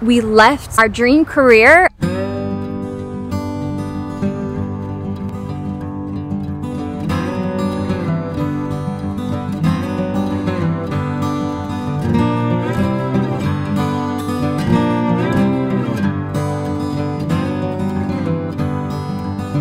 We left our dream career.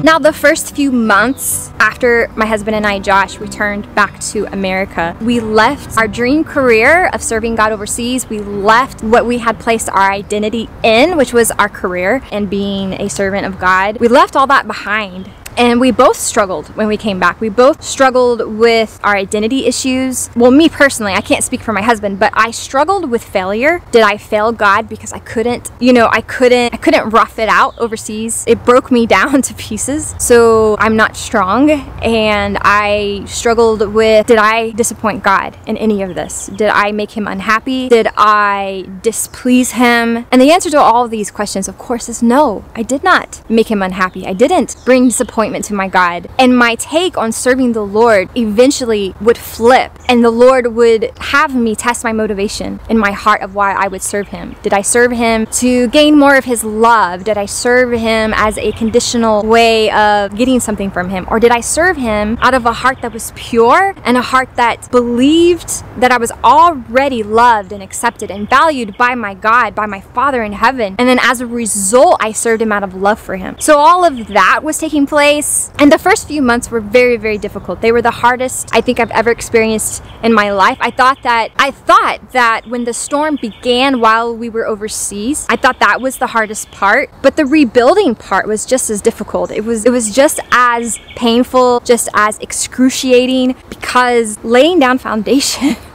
Now, the first few months after my husband and I, Josh, returned back to America, we left our dream career of serving God overseas. We left what we had placed our identity in, which was our career and being a servant of God. We left all that behind and we both struggled when we came back. We both struggled with our identity issues. Well, me personally, I can't speak for my husband, but I struggled with failure. Did I fail God because I couldn't, you know, I couldn't I couldn't rough it out overseas. It broke me down to pieces. So, I'm not strong and I struggled with did I disappoint God in any of this? Did I make him unhappy? Did I displease him? And the answer to all of these questions, of course, is no. I did not make him unhappy. I didn't bring disappointment to my God. And my take on serving the Lord eventually would flip, and the Lord would have me test my motivation in my heart of why I would serve Him. Did I serve Him to gain more of His love? Did I serve Him as a conditional way of getting something from Him? Or did I serve Him out of a heart that was pure and a heart that believed that I was already loved and accepted and valued by my God, by my Father in heaven? And then as a result, I served Him out of love for Him. So all of that was taking place. And the first few months were very, very difficult. They were the hardest I think I've ever experienced in my life. I thought that I thought that when the storm began while we were overseas, I thought that was the hardest part. But the rebuilding part was just as difficult. It was it was just as painful, just as excruciating because laying down foundation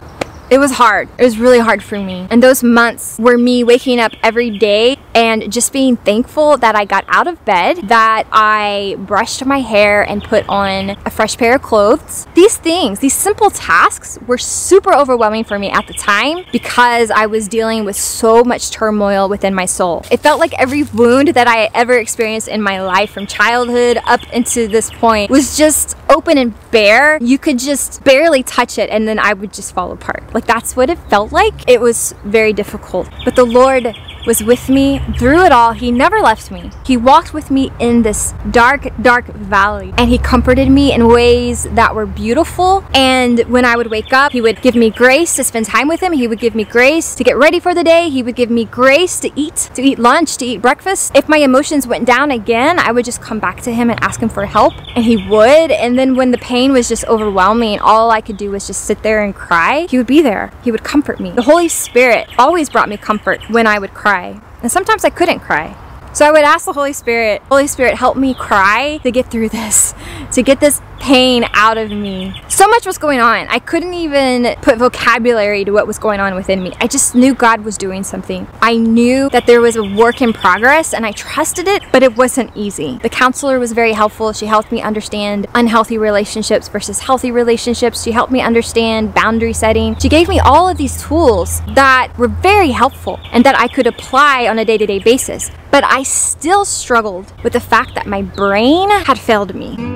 It was hard. It was really hard for me. And those months were me waking up every day and just being thankful that I got out of bed, that I brushed my hair and put on a fresh pair of clothes. These things, these simple tasks were super overwhelming for me at the time because I was dealing with so much turmoil within my soul. It felt like every wound that I ever experienced in my life from childhood up into this point was just open and bare. You could just barely touch it and then I would just fall apart. Like that's what it felt like. It was very difficult. But the Lord was with me through it all. He never left me. He walked with me in this dark, dark valley and he comforted me in ways that were beautiful. And when I would wake up, he would give me grace to spend time with him. He would give me grace to get ready for the day. He would give me grace to eat, to eat lunch, to eat breakfast. If my emotions went down again, I would just come back to him and ask him for help and he would. And then when the pain was just overwhelming, all I could do was just sit there and cry, he would be there. He would comfort me. The Holy Spirit always brought me comfort when I would cry cry. And sometimes I couldn't cry. So I would ask the Holy Spirit, Holy Spirit, help me cry to get through this, to get this pain out of me. So much was going on. I couldn't even put vocabulary to what was going on within me. I just knew God was doing something. I knew that there was a work in progress and I trusted it, but it wasn't easy. The counselor was very helpful. She helped me understand unhealthy relationships versus healthy relationships. She helped me understand boundary setting. She gave me all of these tools that were very helpful and that I could apply on a day to day basis. But I still struggled with the fact that my brain had failed me.